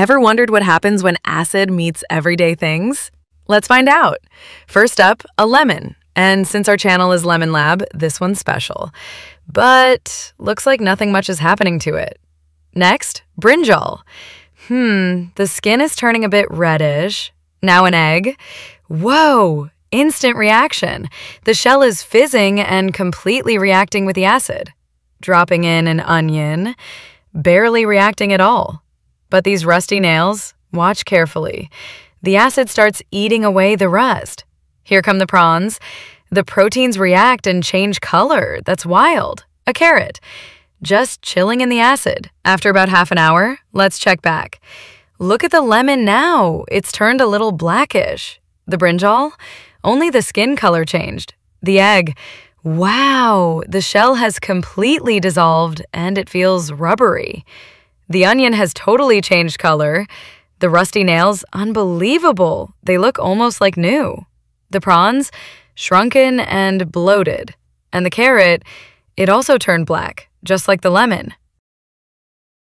Ever wondered what happens when acid meets everyday things? Let's find out. First up, a lemon. And since our channel is Lemon Lab, this one's special. But looks like nothing much is happening to it. Next, brinjal. Hmm, the skin is turning a bit reddish. Now an egg. Whoa, instant reaction. The shell is fizzing and completely reacting with the acid. Dropping in an onion, barely reacting at all. But these rusty nails, watch carefully. The acid starts eating away the rust. Here come the prawns. The proteins react and change color. That's wild. A carrot. Just chilling in the acid. After about half an hour, let's check back. Look at the lemon now. It's turned a little blackish. The brinjal? Only the skin color changed. The egg. Wow, the shell has completely dissolved and it feels rubbery. The onion has totally changed color. The rusty nails, unbelievable. They look almost like new. The prawns, shrunken and bloated. And the carrot, it also turned black, just like the lemon.